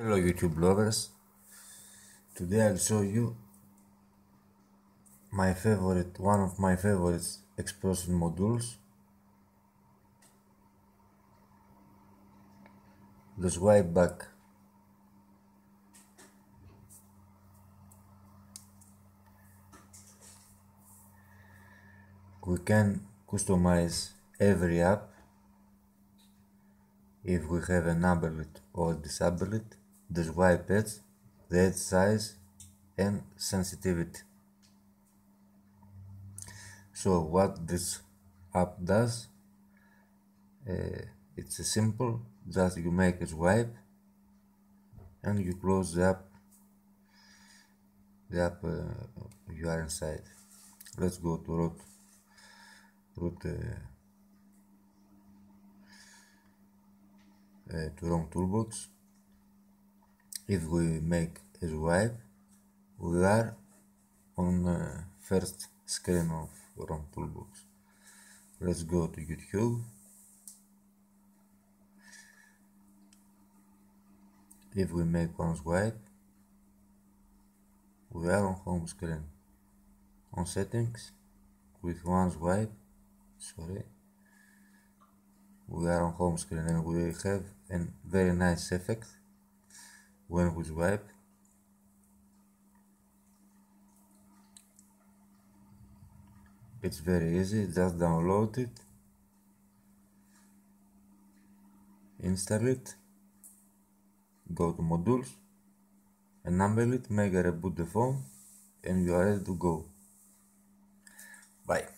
Hello YouTube lovers, today I'll show you my favorite, one of my favorite Xposed modules. The swipe back. We can customize every app if we have enabled or disabled the swipe edge, the size and sensitivity. So what this app does, uh, it's a simple, just you make a swipe and you close the app, the app uh, you are inside. Let's go to root, root uh, uh, to ROM toolbox if we make a swipe we are on the first screen of ROM toolbox. Let's go to YouTube. If we make one swipe we are on home screen. On settings with one swipe sorry we are on home screen and we have a very nice effect when we swipe it's very easy just download it. Install it. Go to modules. Enable it make a reboot the phone and you are ready to go. Bye